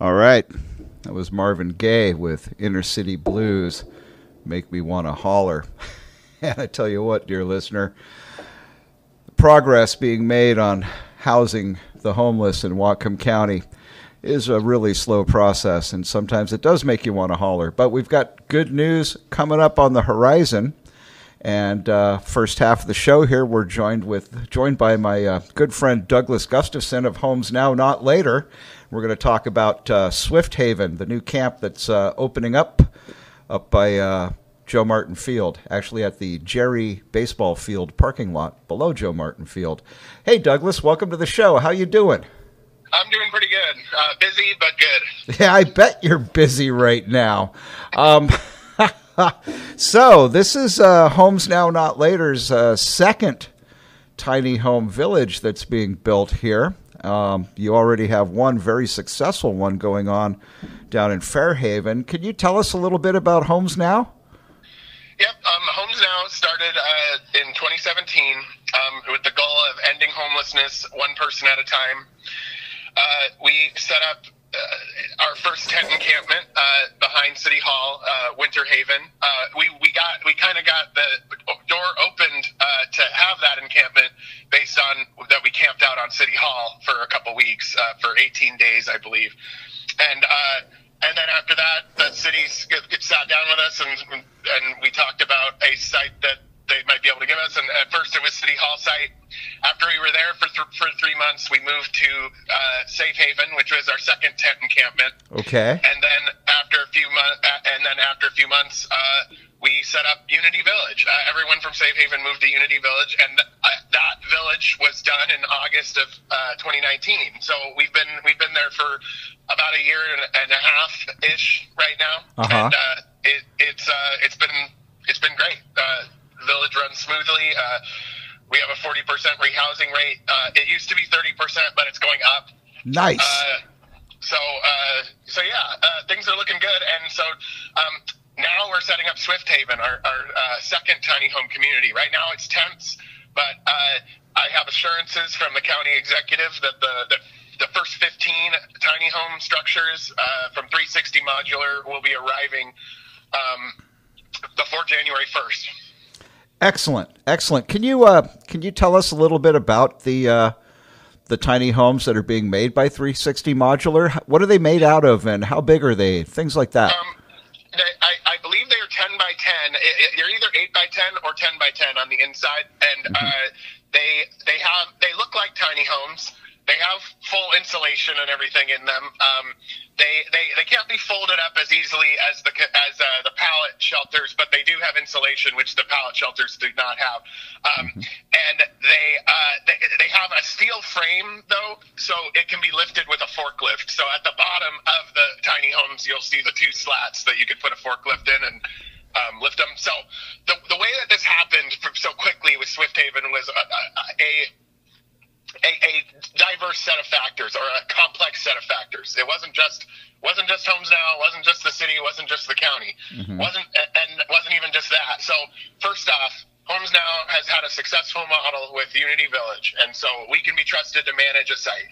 All right. That was Marvin Gaye with Inner City Blues. Make me want to holler. and I tell you what, dear listener, progress being made on housing the homeless in Whatcom County is a really slow process, and sometimes it does make you want to holler. But we've got good news coming up on the horizon. And uh, first half of the show here, we're joined with joined by my uh, good friend Douglas Gustafson of Homes Now Not Later. We're going to talk about uh, Swift Haven, the new camp that's uh, opening up up by uh, Joe Martin Field, actually at the Jerry Baseball Field parking lot below Joe Martin Field. Hey, Douglas, welcome to the show. How you doing? I'm doing pretty good. Uh, busy, but good. Yeah, I bet you're busy right now. Um, so this is uh, Homes Now Not Later's uh, second tiny home village that's being built here. Um, you already have one very successful one going on down in Fairhaven. Can you tell us a little bit about Homes Now? Yep, um, Homes Now started uh, in 2017 um, with the goal of ending homelessness one person at a time. Uh, we set up uh, our first tent encampment uh, behind City Hall, uh, Winter Haven. Uh, we we got we kind of got the door opened to have that encampment based on that we camped out on City Hall for a couple weeks uh, for 18 days, I believe, and. and then after that, the city sat down with us and and we talked about a site that they might be able to give us. And at first, it was City Hall site. After we were there for th- for three months, we moved to uh, Safe Haven, which was our second tent encampment. Okay. And then after a few months, uh, and then after a few months, uh, we set up Unity Village. Uh, everyone from Safe Haven moved to Unity Village, and th- uh, that village was done in August of uh, 2019. So we've been we've been there for about a year and a half ish right now, uh-huh. and it, it's it's been it's been great the village runs smoothly. Uh, we have a 40% rehousing rate. Uh, it used to be 30%, but it's going up. Nice. Uh, so, uh, so yeah, uh, things are looking good. And so um, now we're setting up Swift Haven, our, our uh, second tiny home community. Right now it's tents, but I have assurances from the county executive that the, the the first 15 tiny home structures uh, from 360 Modular will be arriving um, before January 1st. Excellent, excellent. Can you uh, can you tell us a little bit about the uh, the tiny homes that are being made by 360 Modular? What are they made out of, and how big are they? Things like that. Um, they, I, I, believe they are 10 by 10. they're either 8 by 10 or 10 by 10 on the inside, and mm-hmm. uh, they they have they look like tiny homes. They have full insulation and everything in them. Um, they, they they can't be folded up as easily as the as uh, the pallet shelters, but they do have insulation, which the pallet shelters do not have. Um, mm-hmm. And they, uh, they they have a steel frame though, so it can be lifted with a forklift. So at the bottom of the tiny homes, you'll see the two slats that you could put a forklift in and um, lift them. So the, the way that this happened so quickly with Swift Haven was a, a, a a, a, diverse set of factors or a complex set of factors. It wasn't just wasn't just Homes Now, it wasn't just the city, it wasn't just the county, mm-hmm. wasn't and wasn't even just that. So first off, Homes Now has had a successful model with Unity Village, and so we can be trusted to manage a site.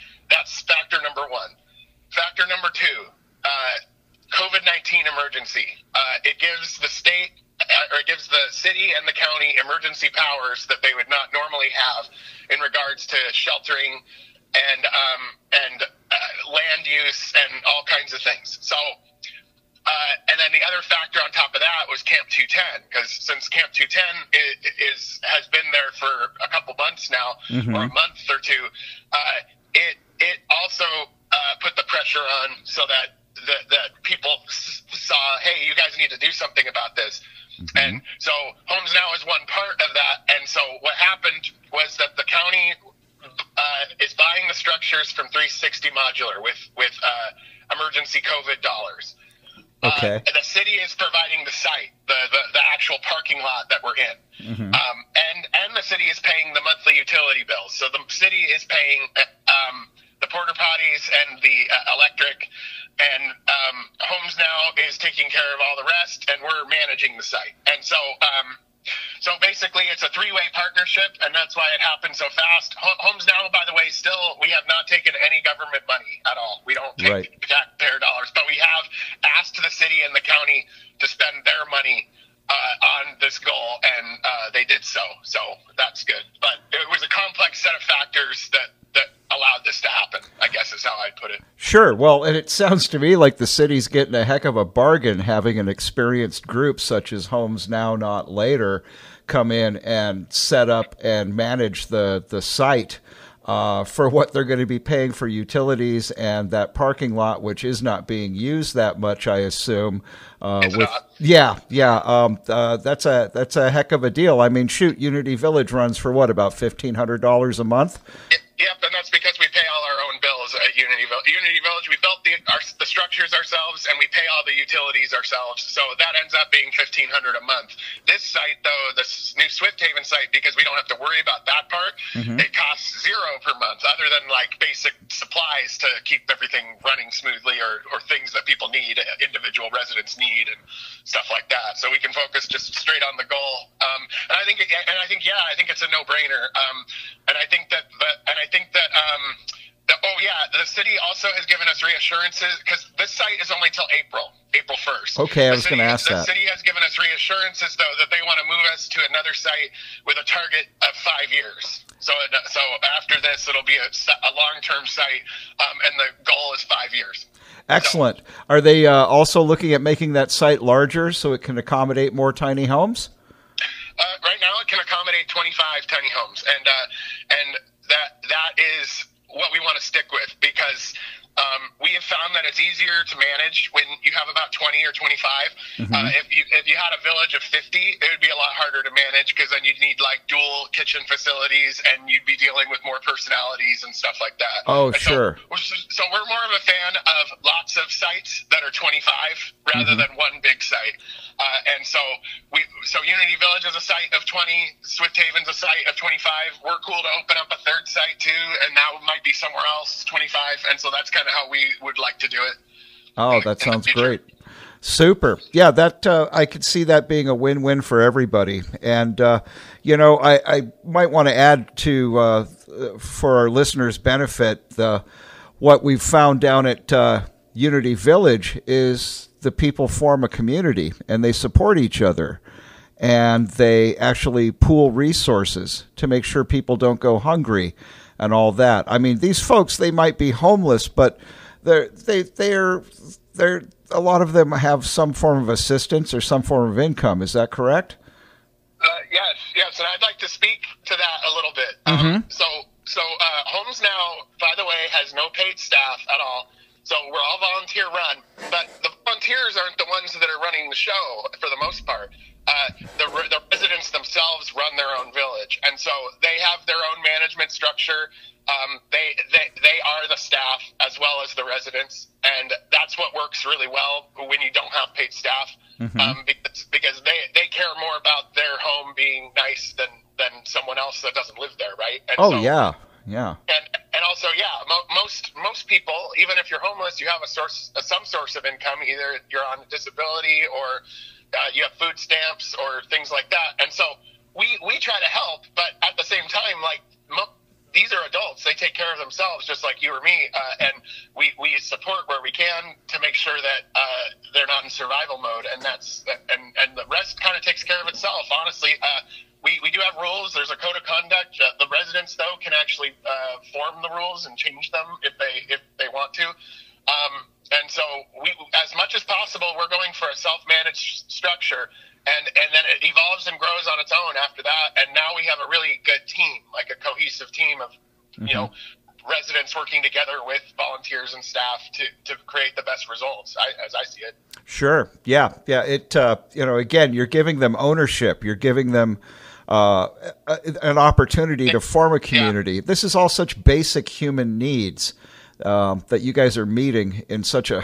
Any government money dollars. But We have asked the city and the county to spend their money uh, on this goal, and uh, they did so. So that's good. But it was a complex set of factors that that allowed this to happen. I guess is how I'd put it. Sure. Well, and it sounds to me like the city's getting a heck of a bargain having an experienced group such as Homes Now Not Later come in and set up and manage the the site. Uh, for what they're going to be paying for utilities and that parking lot, which is not being used that much, I assume. Uh, with not. yeah, yeah, um, uh, that's a that's a heck of a deal. I mean, shoot, Unity Village runs for what about fifteen hundred dollars a month? It, Yep, and that's because we pay all our own bills at Unity Village. Unity Village, we built the our, the structures ourselves, and we pay all the utilities ourselves. So that ends up being fifteen hundred a month. This site, though, the new Swift Haven site, because we don't have to worry about that part, mm-hmm. it costs zero per month, other than like basic supplies to keep everything running smoothly, or or things that people need, individual residents need, and stuff like that. So we can focus just straight on the goal. Um, and I think, and I think, yeah, I think it's a no brainer. Um, and I think that, and I I think that. Um, the, oh yeah, the city also has given us reassurances because this site is only till April, April first. Okay, I was going to ask the that. The city has given us reassurances though that they want to move us to another site with a target of five years. So, so after this, it'll be a, a long-term site, um, and the goal is five years. Excellent. So, Are they uh, also looking at making that site larger so it can accommodate more tiny homes? Uh, right now, it can accommodate 25 tiny homes, and uh, and that that is what we want to stick with because um, we have found that it's easier to manage when you have about 20 or 25. Mm-hmm. Uh, if you if you had a village of 50, it would be a lot harder to manage because then you'd need like dual kitchen facilities and you'd be dealing with more personalities and stuff like that. Oh, and sure. So, so, we're more of a fan of lots of sites that are 25 rather mm-hmm. than one big site. Uh, and so we so Unity Village is a site of 20, Swift Haven's a site of 25. We're cool to open up a third site too, and now it might be somewhere else 25. And so that's kind of how we would like to do it. Oh, that sounds great. Super. Yeah, that uh, I could see that being a win-win for everybody. And uh, you know, I, I might want to add to uh, for our listeners' benefit the what we've found down at uh, Unity Village is the people form a community and they support each other and they actually pool resources to make sure people don't go hungry and all that. I mean, these folks they might be homeless, but they're they they're they're a lot of them have some form of assistance or some form of income. Is that correct? Uh, yes, yes, and I'd like to speak to that a little bit. Um, mm-hmm. Um, so, so uh, Homes Now, by the way, has no paid staff at all. So we're all volunteer run, but volunteers aren't the ones that are running the show for the most part. Uh, the, the residents themselves run their own village, and so they have their own management structure. Um, they, they they are the staff as well as the residents, and that's what works really well when you don't have paid staff, mm-hmm. um, because because they, they care more about their home being nice than than someone else that doesn't live there, right? And oh so, yeah, yeah. And and also yeah, mo- people, even if you're homeless, you have a source some source of income. Either you're on disability or uh, you have food stamps or things like that. And so we we try to help, but at the same time, like mo- these are adults; they take care of themselves, just like you or me. Uh, and we we support where we can to make sure that uh, they're not in survival mode, and that's and and the rest kind of takes care of itself. Honestly, uh, we, we do have rules. There's a code of conduct. Uh, the residents, though, can actually uh, form the rules and change them if they if they want to. Um, and so we, as much as possible, we're going for a self-managed structure, and and then it evolves and grows on its own after that. And now we have a really good team, like a cohesive team of, mm-hmm. you know, residents working together with volunteers and staff to, to create the best results I, as I see it. Sure. Yeah. Yeah. It, uh, you know, again, you're giving them ownership. You're giving them, uh, an opportunity to form a community. Yeah. This is all such basic human needs um, that you guys are meeting in such a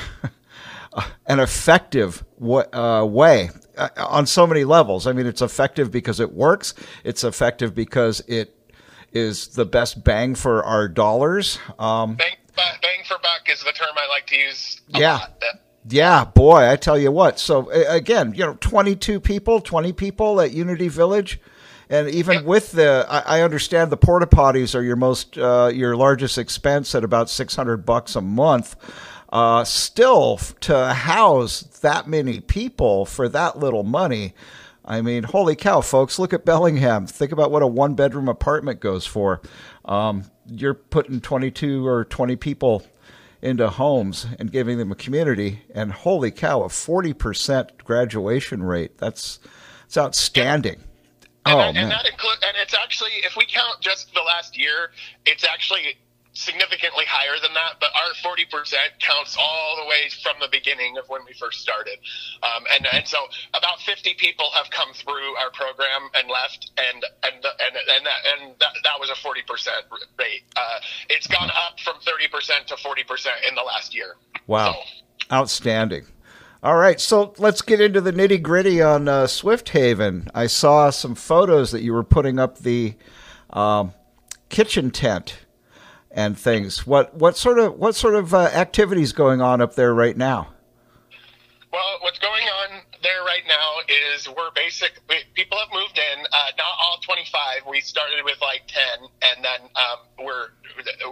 an effective w- uh, way uh, on so many levels. I mean, it's effective because it works. It's effective because it is the best bang for our dollars. Um, bang, bang, for buck is the term I like to use. yeah. Lot. Yeah, boy, I tell you what. So again, you know, 22 people, 20 people at Unity Village and even yep. with the, I, I, understand the porta potties are your most, uh, your largest expense at about six hundred bucks a month. Uh, still, to house that many people for that little money, I mean, holy cow, folks! Look at Bellingham. Think about what a one-bedroom apartment goes for. Um, you're putting 22 or 20 people into homes and giving them a community, and holy cow, a 40% graduation rate. That's that's outstanding. And, oh, that, and that include, and it's actually, if we count just the last year, it's actually significantly higher than that, but our 40% counts all the way from the beginning of when we first started. Um, and, and so about 50 people have come through our program and left, and, and, and, and, that, and that, that was a 40% rate. Uh, it's gone up from 30% to 40% in the last year. Wow. So. Outstanding. All right, so let's get into the nitty gritty on uh, Swift Haven. I saw some photos that you were putting up the um, kitchen tent and things. What what sort of what sort of uh, activities going on up there right now? Well, what's going on there right now is we're basic. We, people have moved in. Uh, not all 25. We started with like 10, and then um, we're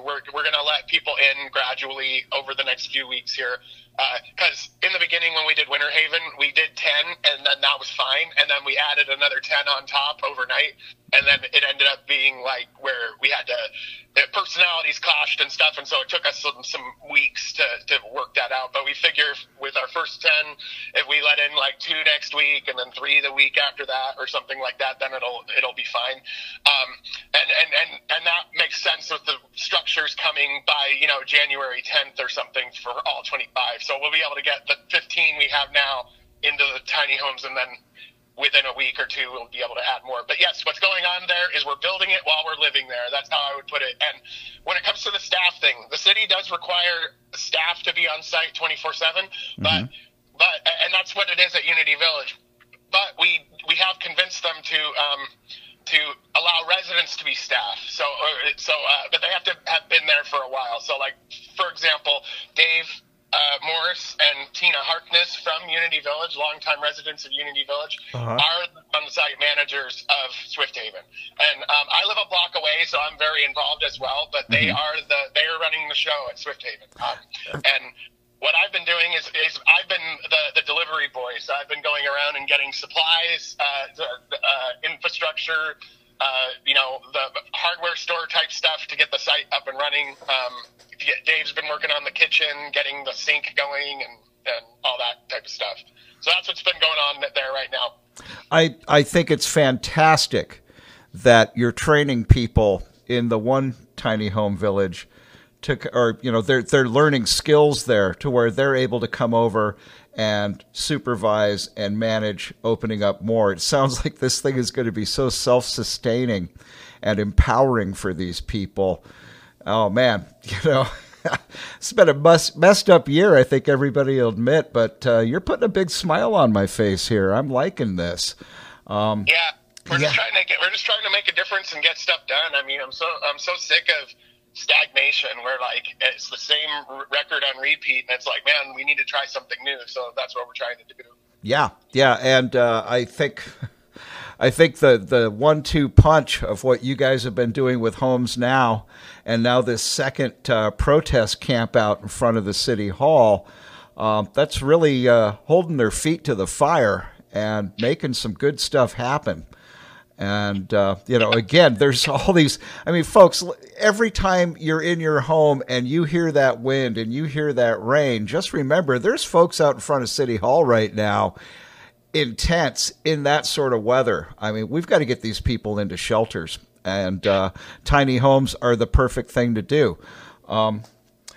we're we're gonna let people in gradually over the next few weeks here because uh, in the beginning when we did Winter Haven, we did 10 and then that was fine. And then we added another 10 on top overnight. And then it ended up being like where we had to, personalities clashed and stuff. And so it took us some, some weeks to, to work that out. But we figure with our first 10, if we let in like two next week and then three the week after that or something like that, then it'll, it'll be fine. Um, and, and, and, and that makes sense with the structures coming by, you know, January 10th or something for all 25. So we'll be able to get the 15 we have now into the tiny homes and then within a week or two we'll be able to add more. But yes, what's going on there is we're building it while we're living there. That's how I would put it. And when it comes to the staff thing, the city does require staff to be on site 24/7, mm-hmm. but but and that's what it is at Unity Village. I think it's fantastic that you're training people in the one tiny home village to or you know they're they're learning skills there to where they're able to come over and supervise and manage opening up more. It sounds like this thing is going to be so self-sustaining and empowering for these people oh man, you know, it's been a mess, messed up year. I think everybody will admit, but uh, you're putting a big smile on my face here. I'm liking this. Um, yeah, we're yeah. just trying to get, we're just trying to make a difference and get stuff done. I mean, I'm so I'm so sick of stagnation where like it's the same record on repeat, and it's like, man, we need to try something new. So that's what we're trying to do. Yeah, yeah, and uh, I think. I think the the one two punch of what you guys have been doing with homes now, and now this second uh, protest camp out in front of the city hall, um, that's really uh, holding their feet to the fire and making some good stuff happen. And, uh, you know, again, there's all these. I mean, folks, every time you're in your home and you hear that wind and you hear that rain, just remember there's folks out in front of City Hall right now intense in that sort of weather. I mean, we've got to get these people into shelters, and uh, tiny homes are the perfect thing to do. Um,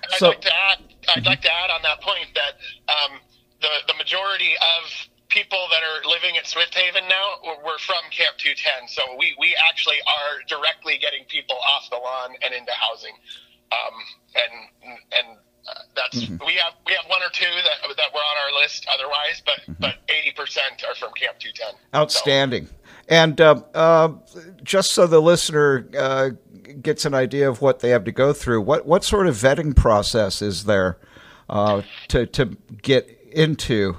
I'd so, like to add. I'd like to add on that point that um, the the majority of people that are living at Swift Haven now were from Camp 210. So we, we actually are directly getting people off the lawn and into housing. Um, and and uh, that's mm-hmm. we have we have one or two that that were on our list otherwise, but mm-hmm. but eighty percent are from Camp Two Ten. Outstanding. So. And uh, uh, just so the listener uh, gets an idea of what they have to go through, what what sort of vetting process is there uh, to to get into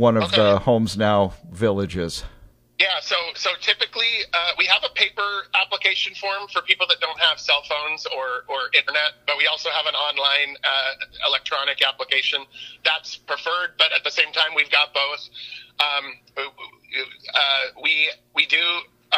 one of okay. the Homes Now villages? Yeah, so so typically uh, we have a paper application form for people that don't have cell phones or, or internet, but we also have an online uh, electronic application that's preferred. But at the same time, we've got both. Um, uh, we we do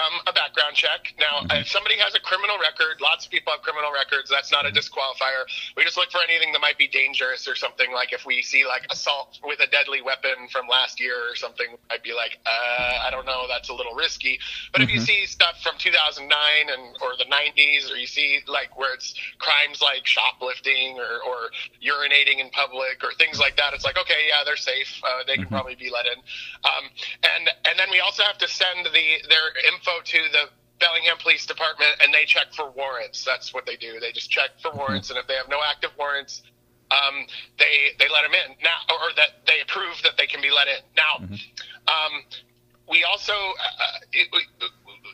um, a background check. Now, mm-hmm. if somebody has a criminal record, lots of people have criminal records. That's not a mm-hmm. disqualifier. We just look for anything that might be dangerous or something. Like if we see like assault with a deadly weapon from last year or something, I'd be like, uh, I don't know, that's a little risky. But mm-hmm. if you mm-hmm. see stuff from 2009 and or the 90s, or you see like where it's crimes like shoplifting or, or urinating in public or things like that, it's like okay, yeah, they're safe. Uh, they can mm-hmm. probably be let in. Um, and and then we also have to send the their info to the Bellingham Police Department and they check for warrants. That's what they do. They just check for warrants, and if they have no active warrants, um, they they let them in now, or that they approve that they can be let in. Now, mm-hmm. um, we also uh, it,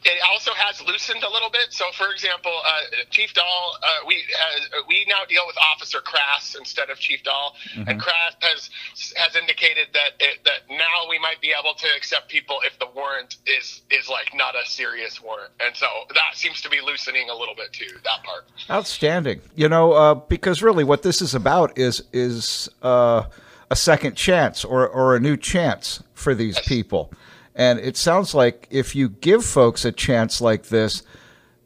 it also has loosened a little bit. So, for example, uh, Chief Doll, uh, we uh, we now deal with Officer Crass instead of Chief Doll, mm-hmm. and Crass has has indicated that it, that now we might be able to accept people if the warrant is is like not a serious warrant, and so that seems to be loosening a little bit too. That part. Outstanding. You know, uh, because really, what this is about is is uh, a second chance or or a new chance for these yes. people. And it sounds like if you give folks a chance like this,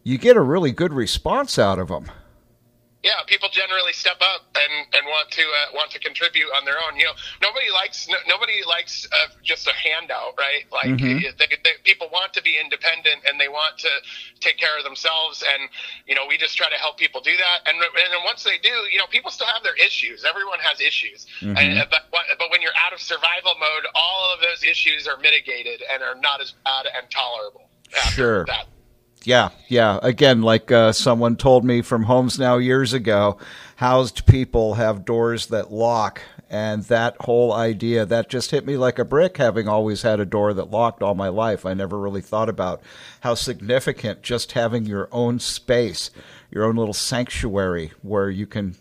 you get a really good response out of them yeah, people generally step up and, and want to uh, want to contribute on their own. You know, nobody likes no, nobody likes uh, just a handout, right? Like mm-hmm. they, they, people want to be independent and they want to take care of themselves, and you know, we just try to help people do that. And and then once they do, you know, people still have their issues. Everyone has issues, mm-hmm. and, but but when you're out of survival mode, all of those issues are mitigated and are not as bad and tolerable. Sure. That yeah, yeah. Again, like uh, someone told me from Homes Now years ago, housed people have doors that lock. And that whole idea, that just hit me like a brick, having always had a door that locked all my life. I never really thought about how significant just having your own space, your own little sanctuary where you can,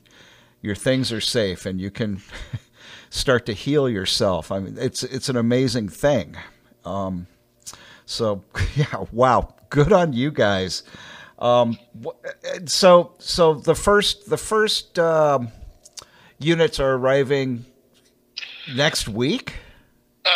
your things are safe and you can start to heal yourself. I mean, it's, it's an amazing thing. Um, so, yeah, wow good on you guys. Um, so so the first the first um, units are arriving next week. Uh,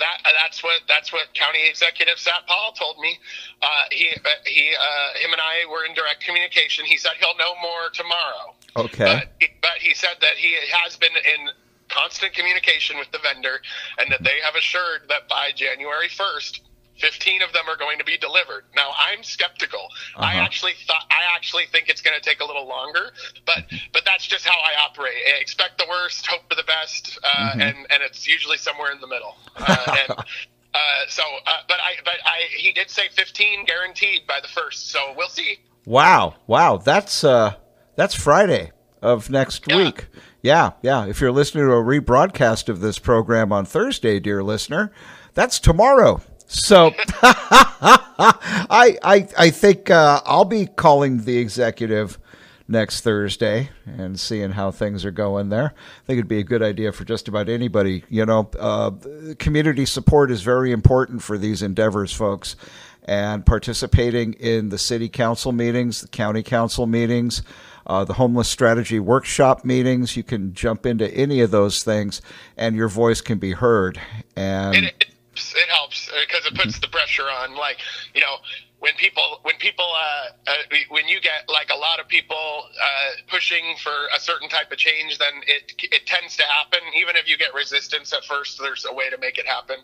that that's what that's what County Executive Satpal told me. Uh, he uh, he uh, him and I were in direct communication. He said he'll know more tomorrow. Okay. But, but he said that he has been in constant communication with the vendor, and that they have assured that by January first 15 of them are going to be delivered. Now I'm skeptical. Uh-huh. I actually thought I actually think it's going to take a little longer, but but that's just how I operate. I expect the worst, hope for the best, uh, mm-hmm. and and it's usually somewhere in the middle. Uh, and, uh, so, uh, but I but I he did say 15 guaranteed by the first, so we'll see. Wow, wow, that's uh that's Friday of next yeah. week. Yeah, yeah. If you're listening to a rebroadcast of this program on Thursday, dear listener, that's tomorrow. So I, I, I think uh, I'll be calling the executive next Thursday and seeing how things are going there. I think it'd be a good idea for just about anybody. You know, uh, community support is very important for these endeavors, folks. And participating in the city council meetings, the county council meetings, uh, the homeless strategy workshop meetings, you can jump into any of those things, and your voice can be heard. And it, it, it helps because uh, it puts the pressure on. Like you know, when people when people uh, uh, when you get like a lot of people uh, pushing for a certain type of change, then it it tends to happen. Even if you get resistance at first, there's a way to make it happen.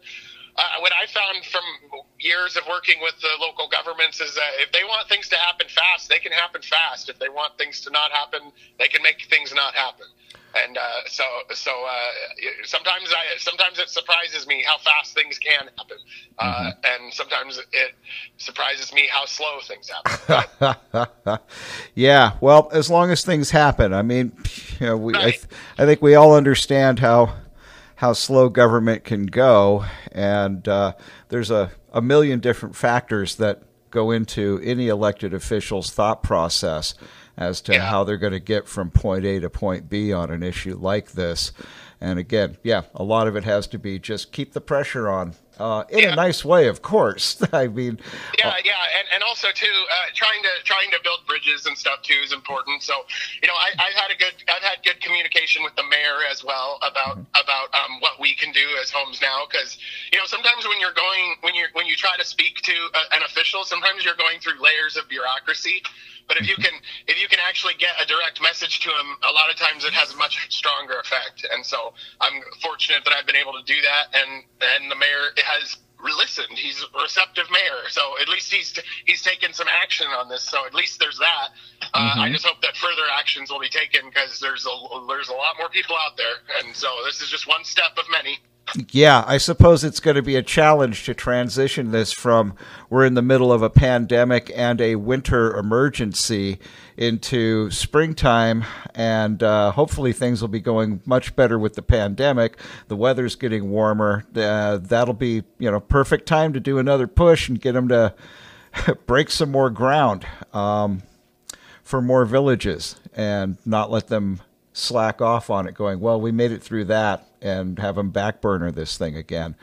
Uh, what I found from years of working with the local governments is that if they want things to happen fast, they can happen fast. If they want things to not happen, they can make things not happen and uh, so so uh, sometimes I sometimes it surprises me how fast things can happen, uh, mm-hmm. and sometimes it surprises me how slow things happen. yeah, well, as long as things happen, I mean, you know, we right. I, th- I think we all understand how how slow government can go, and uh, there's a a million different factors that go into any elected official's thought process as to yeah. how they're going to get from point A to point B on an issue like this. And again, yeah, a lot of it has to be just keep the pressure on uh, in yeah. a nice way, of course. I mean, yeah, uh, yeah, and, and also too, uh, trying to trying to build bridges and stuff too is important. So, you know, I, have had a good I've had good communication with the mayor as well about mm-hmm. about um, what we can do as homes now because you know sometimes when you're going when you're when you try to speak to a, an official, sometimes you're going through layers of bureaucracy. But if you if you can actually get a direct message to him, a lot of times it has a much stronger effect. And so I'm fortunate that I've been able to do that. And and the mayor has listened. He's a receptive mayor, so at least he's he's taken some action on this. So at least there's that. Uh, mm-hmm. I just hope that further actions will be taken because there's a there's a lot more people out there, and so this is just one step of many. Yeah, I suppose it's going to be a challenge to transition this from we're in the middle of a pandemic and a winter emergency into springtime, and uh, hopefully things will be going much better with the pandemic. The weather's getting warmer. Uh, that'll be you know perfect time to do another push and get them to break some more ground um, for more villages and not let them slack off on it, going, well, we made it through that, and have them back burner this thing again.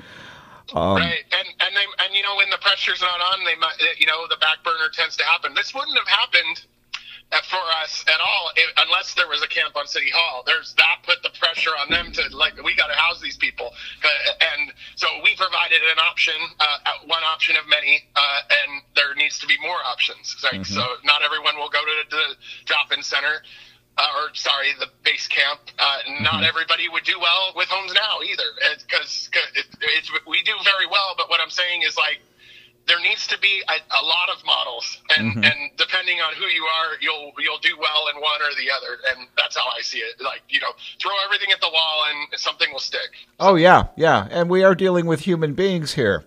Um, right, and and they and you know when the pressure's not on, they you know the back burner tends to happen. This wouldn't have happened for us at all if, unless there was a camp on City Hall. There's that put the pressure on them to like we got to house these people, uh, and so we provided an option, uh, one option of many, uh, and there needs to be more options. Like, mm-hmm. So not everyone will go to the drop-in center uh, or sorry, the base camp. Uh, not mm-hmm. everybody would do well with homes now either, because it, it's we do very well. But what I'm saying is like there needs to be a, a lot of models, and mm-hmm. and depending on who you are, you'll you'll do well in one or the other, and that's how I see it. Like you know, throw everything at the wall, and something will stick. Oh yeah, yeah, and we are dealing with human beings here.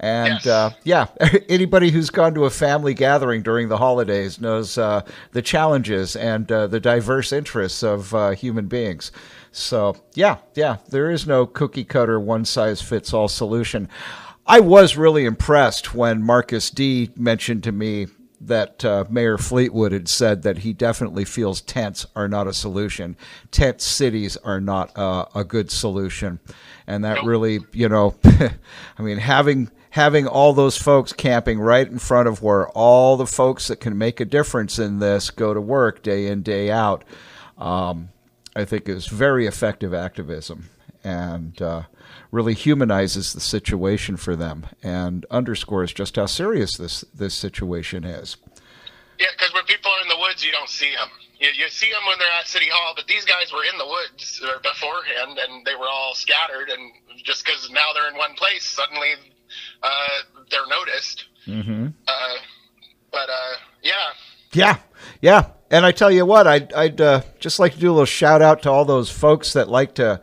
And yes. uh, yeah, anybody who's gone to a family gathering during the holidays knows uh, the challenges and uh, the diverse interests of uh, human beings. So yeah, yeah, there is no cookie cutter, one size fits all solution. I was really impressed when Markis Dee mentioned to me that uh, Mayor Fleetwood had said that he definitely feels tents are not a solution. Tent cities are not uh, a good solution, and that really, you know, I mean, having having all those folks camping right in front of where all the folks that can make a difference in this go to work day in day out, um, I think is very effective activism and uh, really humanizes the situation for them and underscores just how serious this this situation is. Yeah, because when people are in the woods, you don't see them. You, you see them when they're at City Hall, but these guys were in the woods beforehand, and they were all scattered. And just because now they're in one place, suddenly uh, they're noticed. Mm-hmm. Uh, but uh, yeah. Yeah, yeah. And I tell you what, I'd, I'd uh, just like to do a little shout out to all those folks that like to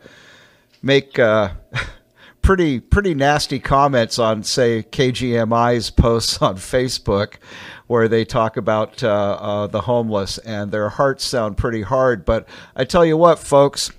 make uh, pretty pretty nasty comments on, say, KGMI's posts on Facebook, where they talk about uh, uh, the homeless, and their hearts sound pretty hard. But I tell you what, folks,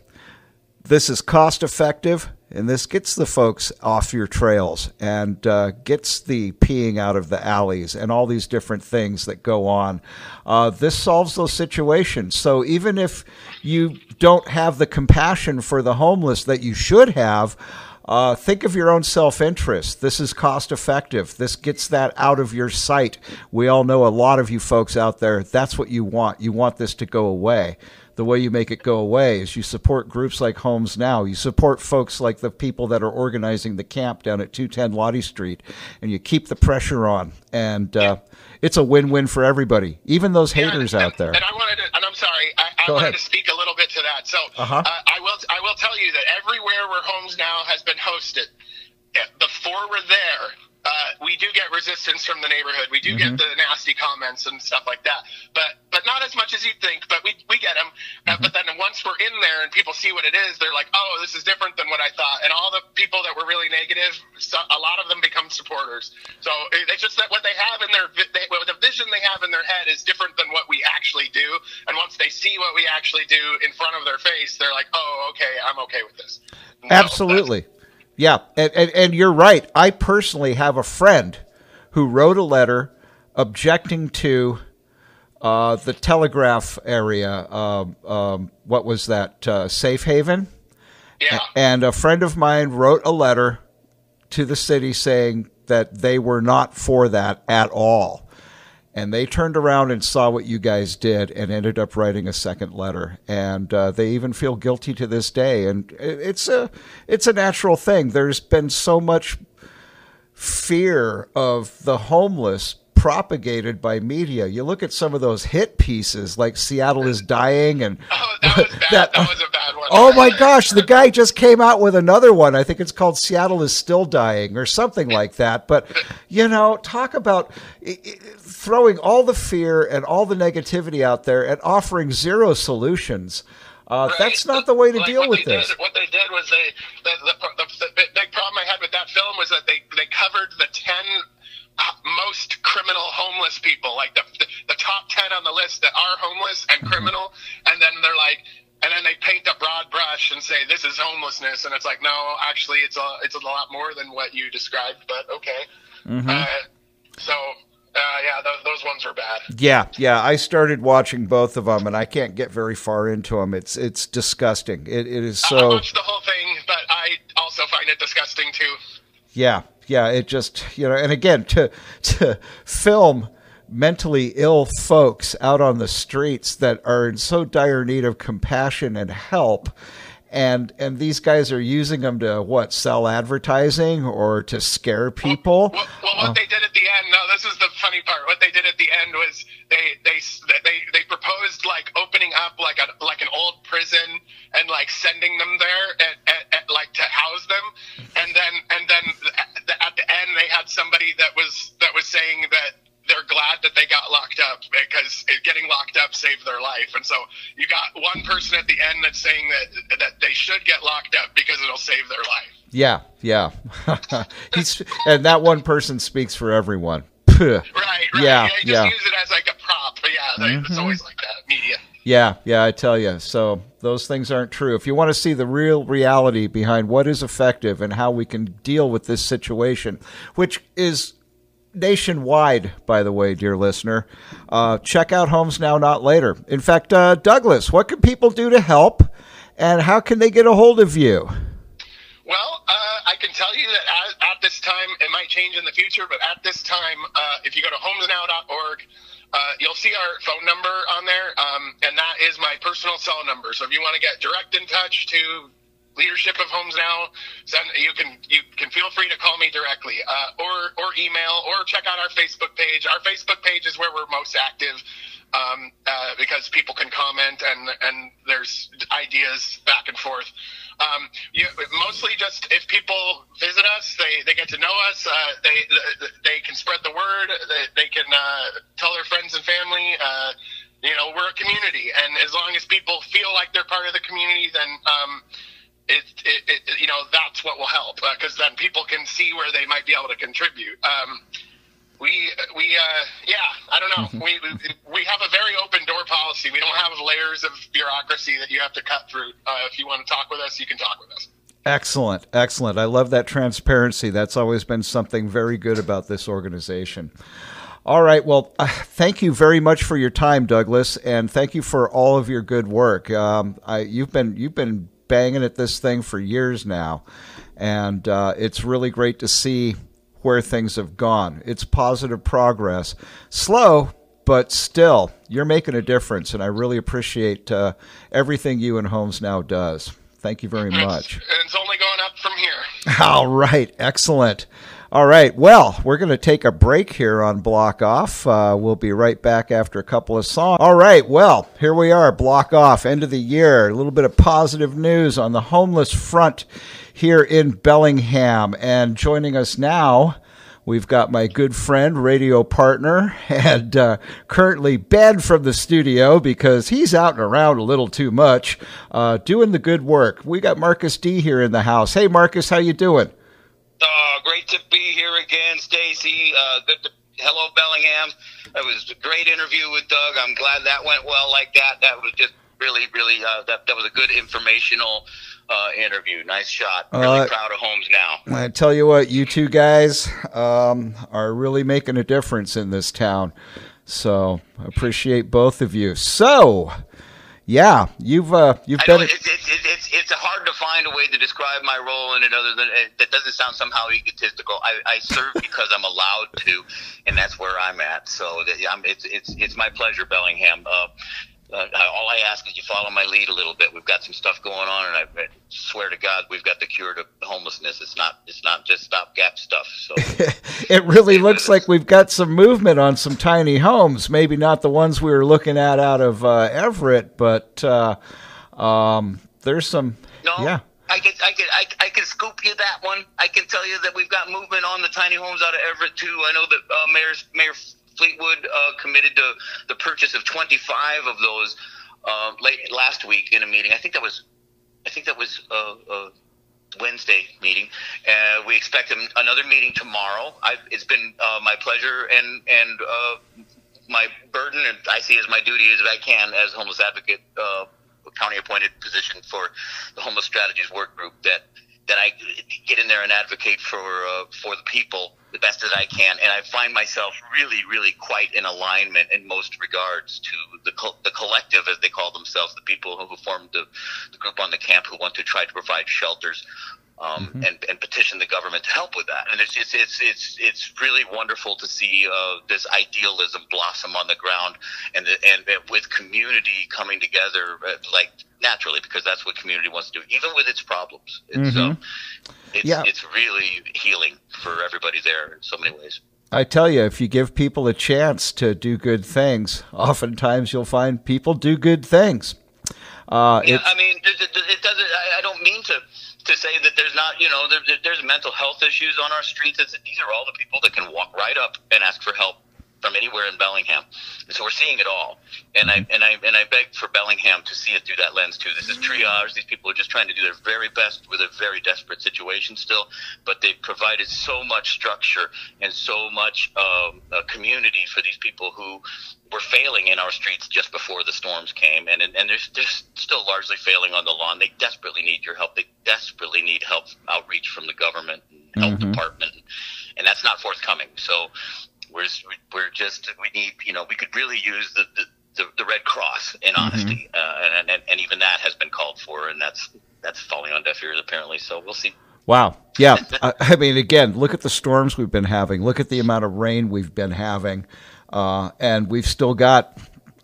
this is cost effective and this gets the folks off your trails and uh, gets the peeing out of the alleys and all these different things that go on. Uh, this solves those situations. So even if you don't have the compassion for the homeless that you should have, uh, think of your own self interest. This is cost effective. This gets that out of your sight. We all know a lot of you folks out there, that's what you want. You want this to go away the way you make it go away is you support groups like Homes Now. You support folks like the people that are organizing the camp down at 210 Lottie Street, and you keep the pressure on. And uh, it's a win-win for everybody, even those haters and, out there. And I wanted to, and I'm sorry, I, I wanted ahead. to speak a little bit to that. So uh-huh. uh, I will, I will tell you that everywhere where Homes Now has been hosted, before we're there, uh, we do get resistance from the neighborhood. We do mm-hmm. get the nasty comments and stuff like that, but but not as much as you'd think. But we we get them. Uh, mm-hmm. but then once we're in there and people see what it is, they're like, oh, this is different than what I thought. And all the people that were really negative, so, a lot of them become supporters. So it's just that what they have in their they, the vision they have in their head is different than what we actually do. And once they see what we actually do in front of their face, they're like, oh, okay, I'm okay with this. Absolutely. Yeah, and, and, and you're right. I personally have a friend who wrote a letter objecting to uh, the telegraph area. Um, um, what was that? Uh, Safe Haven. Yeah. And a friend of mine wrote a letter to the city saying that they were not for that at all. And they turned around and saw what you guys did and ended up writing a second letter. And uh, they even feel guilty to this day. And it's a it's a natural thing. There's been so much fear of the homeless propagated by media. You look at some of those hit pieces like Seattle is dying and oh, that, was bad. that, that was a bad one. Oh my gosh, the guy just came out with another one. I think it's called Seattle is still dying or something like that. But you know, talk about throwing all the fear and all the negativity out there and offering zero solutions. Uh, right. That's not the way to like deal with this. Did, what they did was they the, the, the, the, big problem I had with that film was that they they covered the most criminal homeless people, like the, the, the top 10 on the list that are homeless and mm-hmm. criminal. And then they're like, and then they paint a broad brush and say this is homelessness, and it's like no, actually, it's a it's a lot more than what you described. But okay, mm-hmm. uh, so uh, yeah, those, those ones are bad. Yeah, yeah. I started watching both of them, and I can't get very far into them. It's it's disgusting. It, it is so. I watched the whole thing, but I also find it disgusting too. Yeah, yeah, it just you know, and again to to film mentally ill folks out on the streets that are in so dire need of compassion and help and and these guys are using them to what sell advertising or to scare people. Well, well, well what uh, they did at the end, no, this is the funny part. What they did at the end was they they they they proposed like opening up like a like an old prison and like sending them there and, and, and like to house them, and then and then somebody that was that was saying that they're glad that they got locked up because getting locked up saved their life. And so you got one person at the end that's saying that that they should get locked up because it'll save their life. Yeah, yeah. He's and that one person speaks for everyone. right, right. Yeah, yeah. just yeah. use it as like a prop. But yeah, mm-hmm. it's always like that. Media. Yeah, yeah, I tell you. So those things aren't true. If you want to see the real reality behind what is effective and how we can deal with this situation, which is nationwide, by the way, dear listener. Uh, check out Homes Now, Not Later. In fact, uh, Douglas, what can people do to help, and how can they get a hold of you? Well, uh, I can tell you that at, at, this time, it might change in the future, but at this time, uh, if you go to homesnow.org, uh, you'll see our phone number on there, um, and that is my personal cell number. So if you want to get direct in touch to leadership of Homes Now. Send, you can you can feel free to call me directly, uh, or or email, or check out our Facebook page. Our Facebook page is where we're most active. Um, uh, because people can comment and and there's ideas back and forth. Um, you, mostly just if people visit us, they, they get to know us. Uh, they they can spread the word. They, they can uh, tell their friends and family. Uh, you know, we're a community, and as long as people feel like they're part of the community, then um, it, it, it, you know that's what will help because uh, then people can see where they might be able to contribute. Um, we we uh, yeah I don't know mm-hmm. we, we we have a very open door policy. We don't have layers of bureaucracy that you have to cut through. Uh, if you want to talk with us, you can talk with us. Excellent, excellent. I love that transparency. That's always been something very good about this organization. All right. Well, uh, thank you very much for your time, Douglas, and thank you for all of your good work. Um, I, you've been you've been banging at this thing for years now, and uh, it's really great to see where things have gone. It's positive progress, slow, but still, you're making a difference, and I really appreciate uh, everything you and Homes Now does. Thank you very much. It's, it's only going up from here. All right, excellent. All right. Well, we're going to take a break here on Bloch Off. Uh, we'll be right back after a couple of songs. All right. Well, here we are, Bloch Off, end of the year. A little bit of positive news on the homeless front here in Bellingham. And joining us now, we've got my good friend, radio partner, and uh, currently banned from the studio because he's out and around a little too much, uh, doing the good work. We got Markis Dee here in the house. Hey, Markis, how you doing? Uh, great to be here again, Stacy. Uh, good to, hello, Bellingham. It was a great interview with Doug. I'm glad that went well like that. That was just really, really, uh, that, that was a good informational uh, interview. Nice shot. Really uh, proud of Homes now. I tell you what, you two guys um, are really making a difference in this town. So appreciate both of you. So Yeah, you've uh, you've I been. know it's, it's, it's, it's, hard to find a way to describe my role in it other than it, that doesn't sound somehow egotistical. I, I serve because I'm allowed to, and that's where I'm at. So that, I'm, it's it's it's my pleasure, Bellingham. Uh, uh, all I ask is you follow my lead a little bit. We've got some stuff going on, and I, swear to God, we've got the cure to homelessness. It's not it's not just stopgap stuff. So it really looks like we've got some movement on some tiny homes. Maybe not the ones we were looking at out of uh, Everett, but uh, um, there's some. no, Yeah. I can I can I, I can scoop you that one. I can tell you that we've got movement on the tiny homes out of Everett too. I know that uh, Mayor Mayor Fleetwood uh, committed to the purchase of 25 of those uh, late last week in a meeting. I think that was I think that was uh, uh, Wednesday meeting. Uh, we expect another meeting tomorrow. I've, it's been uh, my pleasure and and uh, my burden, and I see as my duty as I can as homeless advocate, uh, county appointed position for the homeless strategies work group that that I get in there and advocate for for the people the best that I can, and I find myself really, really quite in alignment in most regards to the co- the collective, as they call themselves, the people who, who formed the, the group on the camp who want to try to provide shelters. Um, and, and petition the government to help with that, and it's it's it's it's, it's really wonderful to see uh, this idealism blossom on the ground, and the, and and with community coming together uh, like naturally because that's what community wants to do, even with its problems. It's um, it's, Yeah. it's really healing for everybody there in so many ways. I tell you, if you give people a chance to do good things, oftentimes you'll find people do good things. Uh, Yeah, I mean, it, doesn't. I, don't mean to to say that there's not, you know, there- there's mental health issues on our streets. It's, these are all the people that can walk right up and ask for help from anywhere in Bellingham. So we're seeing it all. And I and I and I beg for Bellingham to see it through that lens too. This is triage. These people are just trying to do their very best with a very desperate situation still, but they've provided so much structure and so much um, uh, community for these people who were failing in our streets just before the storms came, and and, and they're, they're still largely failing on the lawn. They desperately need your help. They desperately need help outreach from the government and health department, and that's not forthcoming. So we're we're just we need you know we could really use the the, the, the Red Cross in honesty, uh, and, and and even that has been called for, and that's that's falling on deaf ears apparently. So we'll see. Wow. Yeah. I, I mean, again, look at the storms we've been having. Look at the amount of rain we've been having. Uh, and we've still got